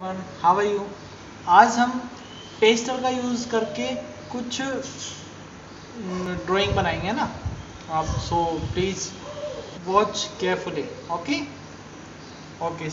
How are you आज हम pastel का यूज़ करके कुछ ड्राइंग बनाएँगे ना? आप so please watch carefully okay okay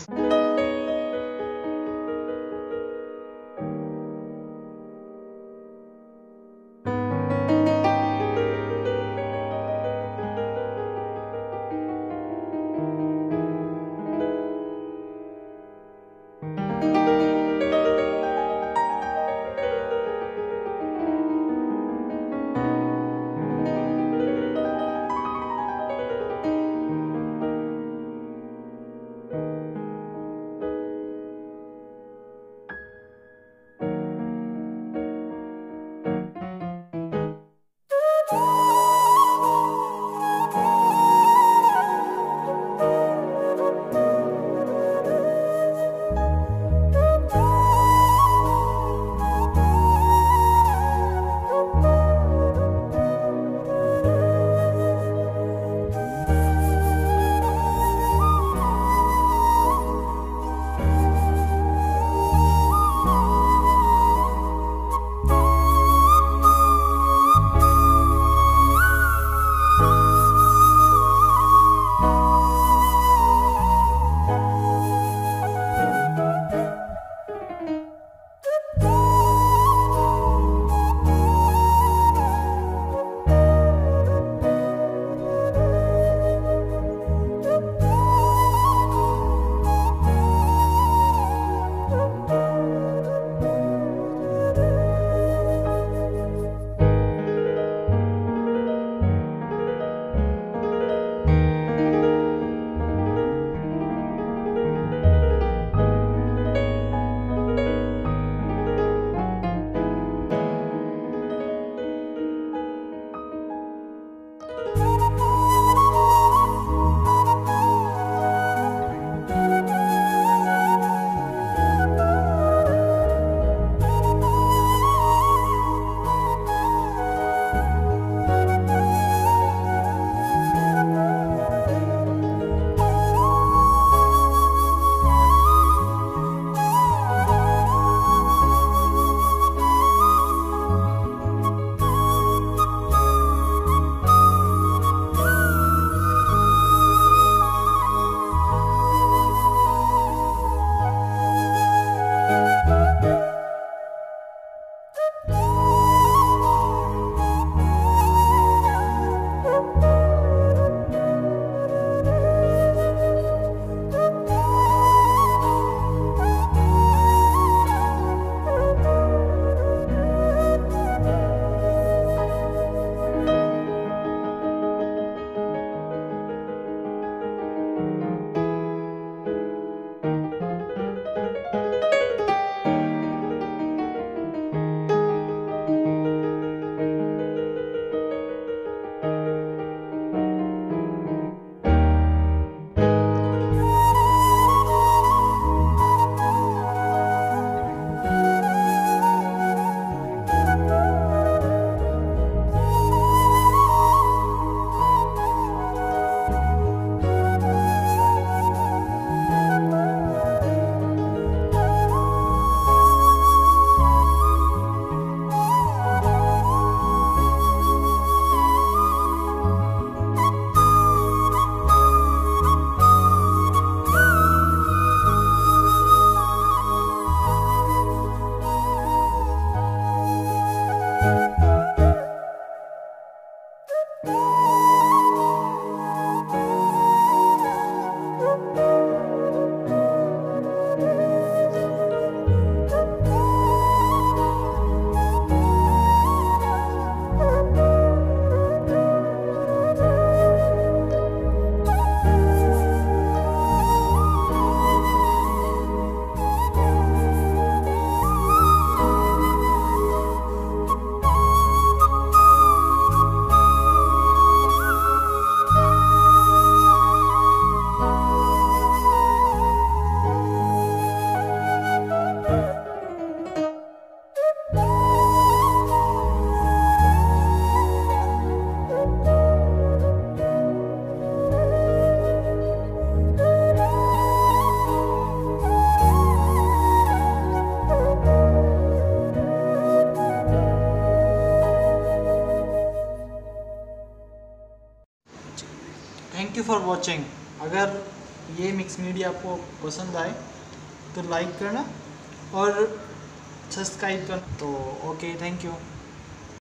for watching. अगर ये मिक्स मीडिया आपको पसंद आए तो लाइक करना और सब्सक्राइब करना। तो ओके थैंक यू